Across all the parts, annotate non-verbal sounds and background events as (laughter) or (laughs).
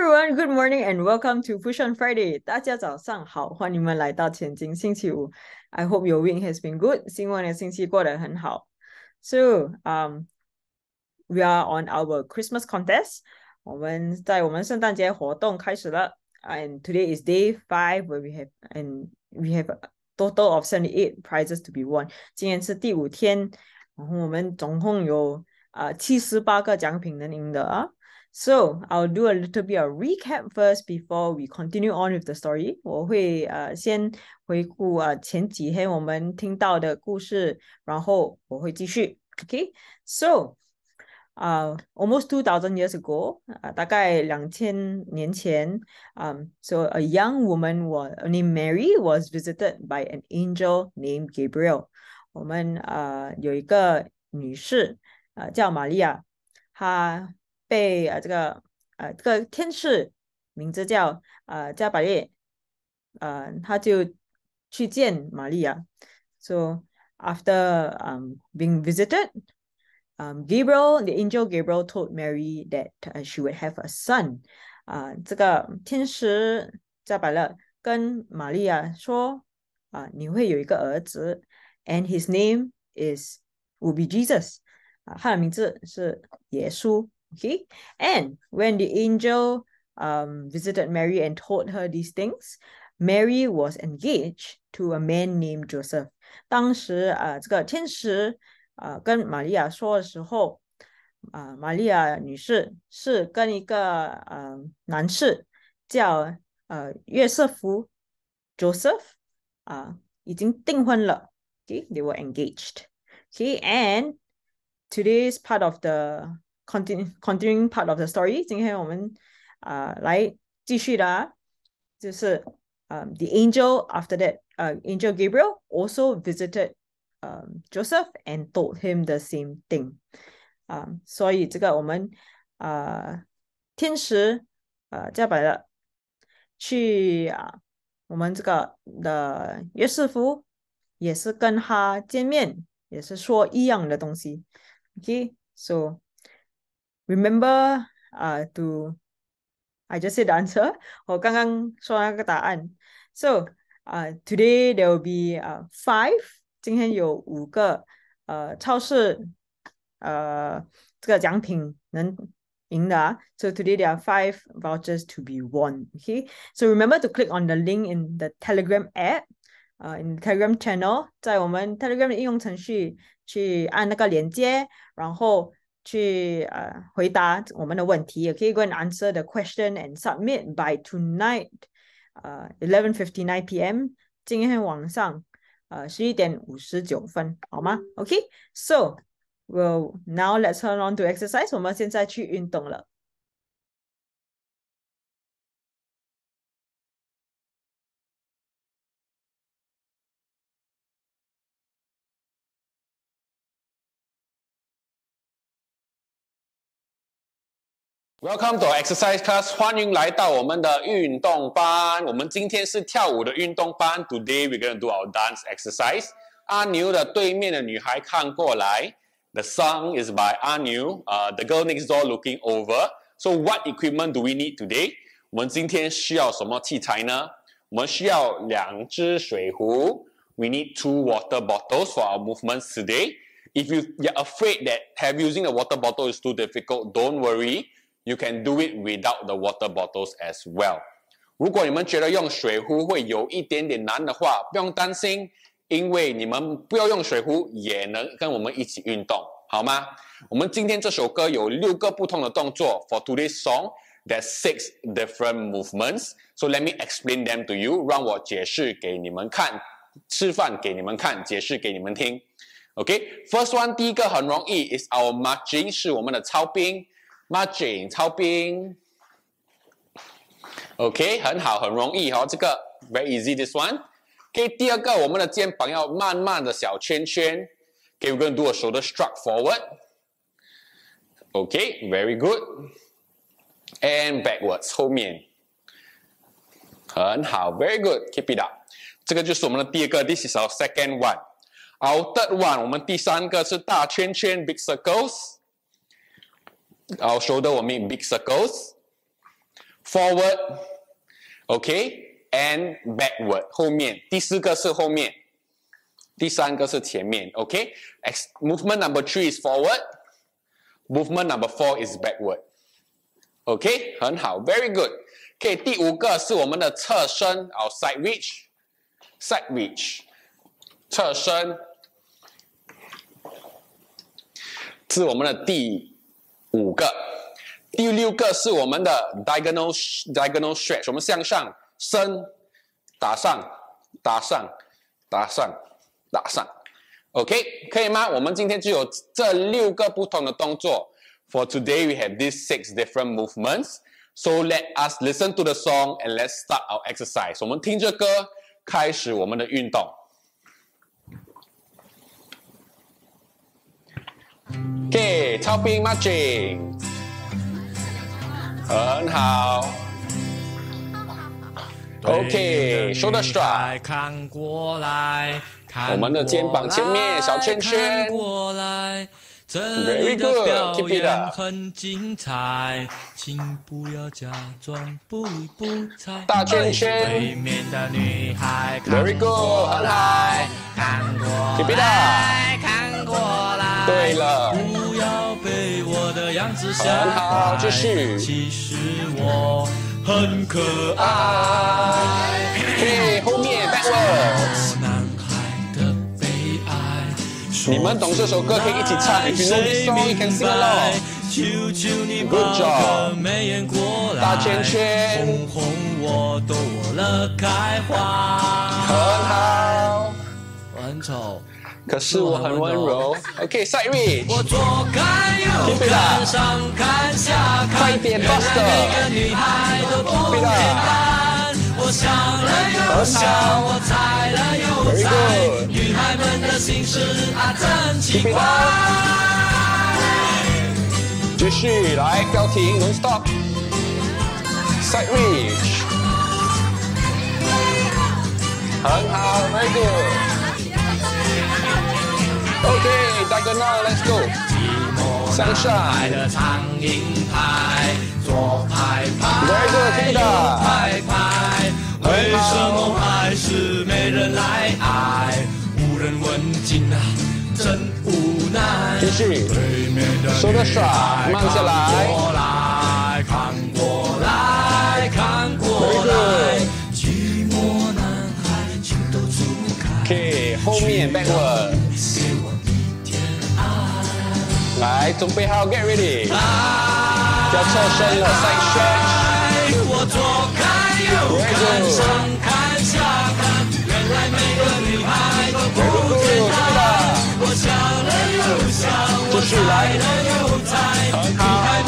everyone, good morning and welcome to Push on Friday. I hope your week has been good. So, um, we are on our Christmas contest. And today is day five where we have and we have a total of seventy eight prizes to be won. 今天是第五天，然后我们总共有啊七十八个奖品能赢得啊。so I'll do a little bit of recap first before we continue on with the story. 我会呃先回顾啊前几天我们听到的故事，然后我会继续。Okay, so. Uh, almost 2,000 years ago, uh, um, so a young woman was, named Mary was visited by an angel named Gabriel. 我们呃、uh, 被啊，这个啊，个天使名字叫啊加百列，呃，他就去见玛利亚。So after um being visited, um Gabriel, the angel Gabriel told Mary that she would have a son. 啊，这个天使加百乐跟玛利亚说：啊，你会有一个儿子，and his name is will be Jesus. 啊，他的名字是耶稣。Okay. And when the angel um, visited Mary and told her these things, Mary was engaged to a man named Joseph。当时啊、呃，这个天使啊、呃、跟玛利亚说的时候，啊、呃，玛利亚女士是跟一个呃男士叫呃约瑟夫 Joseph 啊已经订婚了。Okay, they were engaged. Okay, and today's part of the continue continuing part of the story，今天我们啊、uh, 来继续的、啊，就是嗯、um, the angel after that，呃、uh,，angel Gabriel also visited um Joseph and told him the same thing，啊、um,，所以这个我们啊、uh, 天使呃加百了去啊我们这个的约瑟夫也是跟他见面，也是说一样的东西，OK，so、okay?。remember uh, to I just said the answer (laughs) 我刚刚说那个答案 so uh, today there will be uh, five 今天有五个呃超市呃这个奖品能赢的啊 so today there are five vouchers to be won okay so remember to click on the link in the Telegram app uh, in Telegram channel Telegram 的应用程序去按那个连接然后去啊、呃、回答我们的问题，也可以 go and answer the question and submit by tonight，呃，eleven fifty nine p.m. 今天晚上呃十一点五十九分，好吗？OK，so、okay? we'll now let's turn on to exercise，我们现在去运动了。Welcome to exercise class，欢迎来到我们的运动班。我们今天是跳舞的运动班。Today we're gonna do our dance exercise。阿牛的对面的女孩看过来。The song is by 阿牛。呃，the uh, girl next door looking over。So what equipment do we need today？我们今天需要什么器材呢？我们需要两只水壶。We need two water bottles for our movements today. If you are afraid that have using a water bottle is too difficult, don't worry. You can do it without the water bottles as well。如果你们觉得用水壶会有一点点难的话，不用担心，因为你们不要用水壶也能跟我们一起运动，好吗？我们今天这首歌有六个不同的动作。For today's song, there's six different movements. So let me explain them to you。让我解释给你们看，示范给你们看，解释给你们听。OK, first one 第一个很容易，is our marching 是我们的操兵。m a r g i n 超兵。OK，很好，很容易哈。这个 Very easy, this one. OK，第二个我们的肩膀要慢慢的小圈圈。OK, we're gonna do a shoulder s t r u c forward. OK, very good. And backwards，后面。很好，Very good. Keep it up。这个就是我们的第二个。This is our second one. Our third one，我们第三个是大圈圈，Big circles。Our shoulder will make big circles. Forward, okay, and backward. 后面，第四个是后面，第三个是前面，okay. Ex movement number three is forward. Movement number four is backward. Okay，很好，very good。OK，第五个是我们的侧身，our side reach, reach，side reach，侧身是我们的第五个，第六个是我们的 diagonal diagonal stretch，我们向上伸，打上打上打上打上，OK，可以吗？我们今天就有这六个不同的动作。For today we have these six different movements. So let us listen to the song and let's start our exercise. 我们听着歌开始我们的运动。OK，n g match，很好。OK，看过来，我们的肩膀前面小圈圈。Very good，keep it up。大圈圈。Very good，很好。Keep it up。对了，很好，爱。嘿，后面 b a 男孩的悲哀，d 你们懂这首歌可以一起唱，you 一起弄，一 me sing o 喽。Good job。大圈圈。很丑。可是我很温柔。OK，Side r a c h 我左看右看上看下看，每个女孩都不简单。我想了又想，我猜了又猜，女孩们的心事啊真奇怪。继续来，标题停 o n stop。Side Reach。很好，v e r y good。OK，大哥，now，let's go。向上。左拍拍，右拍拍，为什么还是没人来爱？无人问津啊，真无奈。继续。说得帅，慢下来。来一个。OK，后面待会。来，准备好，Get ready！交错身了，闪身。我左看右看，上看下看，原来每个女孩都不简单。我想了又想，我猜了又猜，她。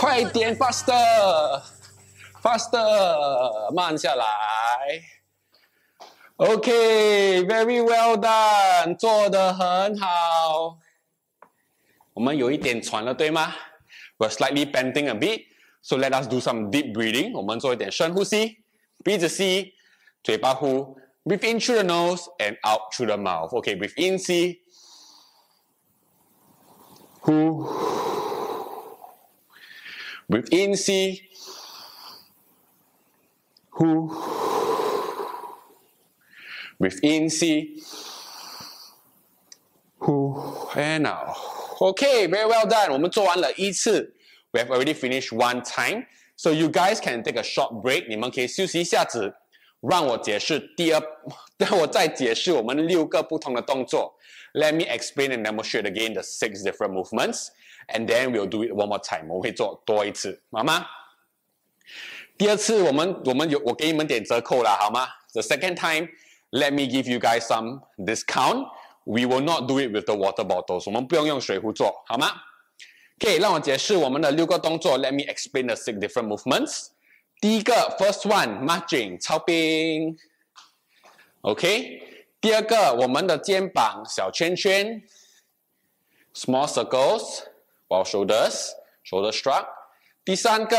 very well done，做得很好。我们有一点喘了，对吗？We're slightly bending a bit, so let us do some deep breathing。我们做一点深呼吸，鼻子吸，嘴巴呼。Breathe in through the nose and out through the mouth. Okay, breathe in, see. Who? Breathe in, see. Who. Breathe in, see. Who. And eh, now, Okay, very well done. we have already finished one time. So you guys can take a short break. 你们可以休息一下子，让我解释第二，让我再解释我们六个不同的动作。Let (laughs) me explain and demonstrate again the six different movements. And then we'll do it one more time，我会做多一次，好吗？第二次我们我们有我给你们点折扣了，好吗？The second time, let me give you guys some discount. We will not do it with the water bottle，s 我们不用用水壶做好吗 o k 让我解释我们的六个动作。Let me explain the six different movements. 第一个，first one，marching，超兵。o k 第二个，我们的肩膀小圈圈，small circles。while shoulders, shoulder struck. big circles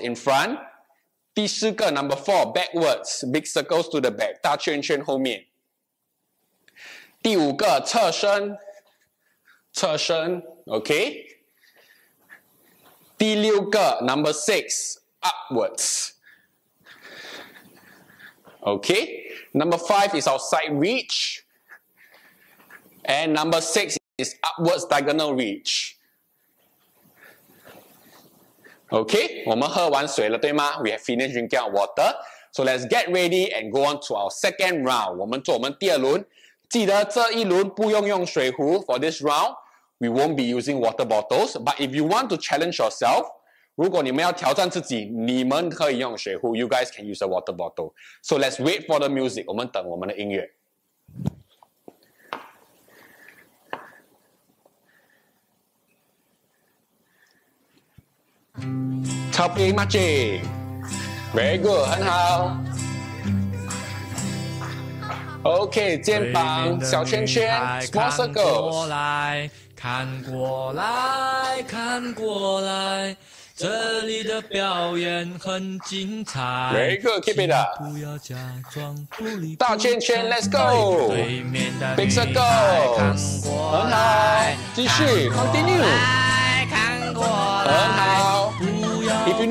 in front. front。第四个 number four backwards big circles to the back 大圈圈后面。第五个侧身，侧身，OK。第六个 number six Okay. number five is outside reach. And number six its upwards diagonal reach. Okay, We have finished drinking our water. So let's get ready and go on to our second round. for this round, we won't be using water bottles. But if you want to challenge yourself, 如果你们要挑战自己，你们可以用水壶。You guys can use a water bottle. So let's wait for the music. 我们等我们的音乐。超级 m a y c o o d 很好。OK，肩膀小圈圈，大圈圈，Let's go，很好，继续，Continue，很好。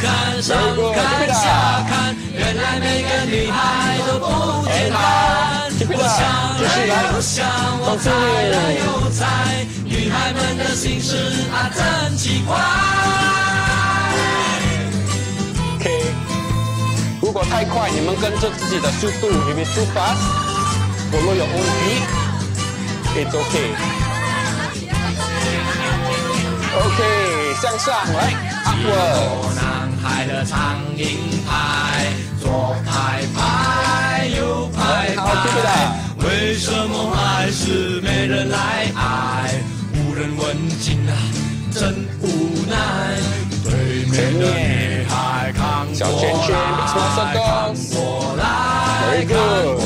看上，看下，看，原来每个女孩都不简单。我想，了又想，我猜，了又猜，女孩们的心事啊，真奇怪。K，如果太快，你们跟着自己的速度。你 t s too fast。我们有问题 It's OK。哎，好酷！好酷的。为什么还是没人来爱？无人问津啊，真无奈。对面的女孩看过来，看过来。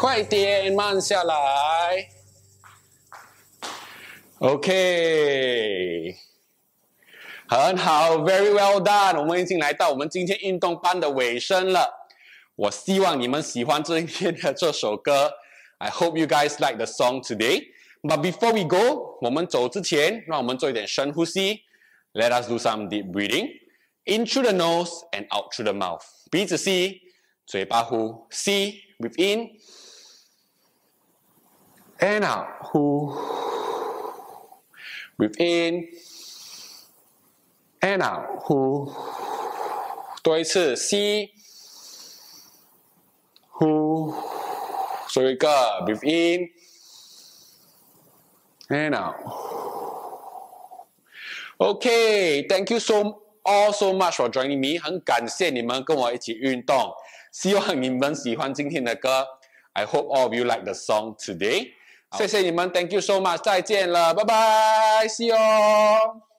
快点，慢下来。OK，很好，Very well done。我们已经来到我们今天运动班的尾声了。我希望你们喜欢今天的这首歌。I hope you guys like the song today. But before we go，我们走之前，让我们做一点深呼吸。Let us do some deep breathing. In through the nose and out through the mouth. 鼻子吸，嘴巴呼，吸 with in。and out. Breathe in and out. 呼，多一次吸，呼，最后一个 breathe in and out. Okay, thank you so all so much for joining me. 很感谢你们跟我一起运动。希望你们喜欢今天的歌。I hope all of you like the song today. 谢谢你们，Thank you so much，再见了，拜拜，See you。